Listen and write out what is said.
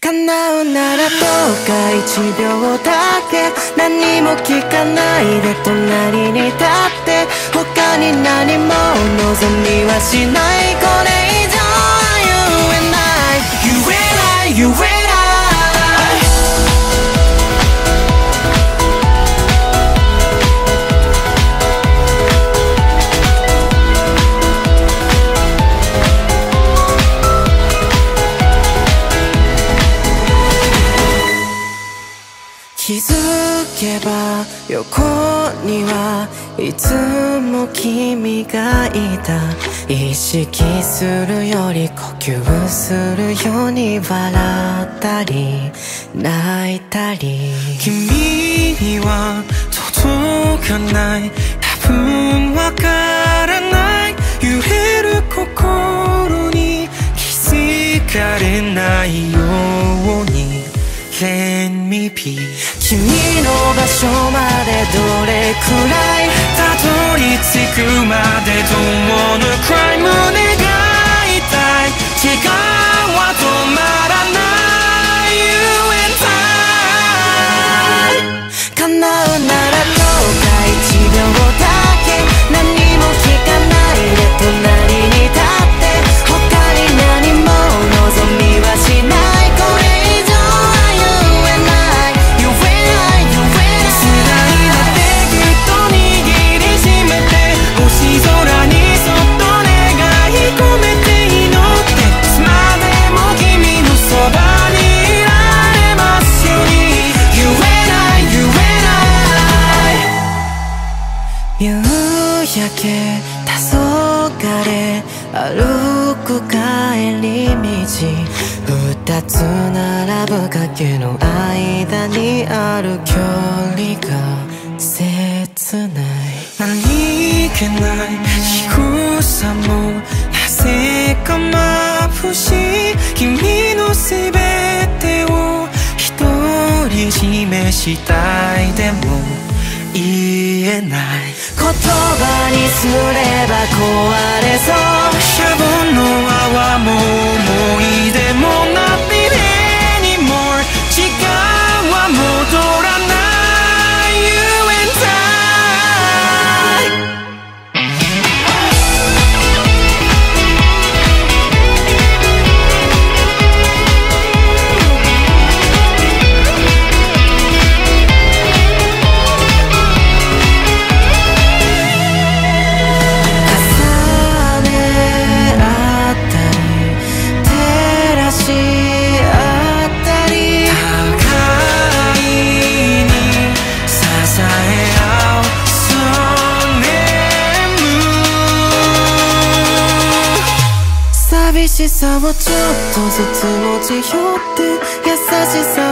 叶うならどうか一秒だけ。何も聞かないで隣に立って。他に何も望みはしない。これ気づけば横にはいつも君がいた。意識するより呼吸するように笑ったり泣いたり。君には届かない。多分わからない。揺れる心に気づかれないよ。Let me be 君の場所までどれくらいたどり着くまで Don't wanna cry 胸け黄昏歩く帰り道。二つ並ぶ崖の間にある距離が切ない。何気ない仕草もなぜか眩しい君のすべてを独り占めしたい。でも言えない。言葉にすれば壊れそう。シャボンの寂しさをちょっとずつ持ち寄って優しさも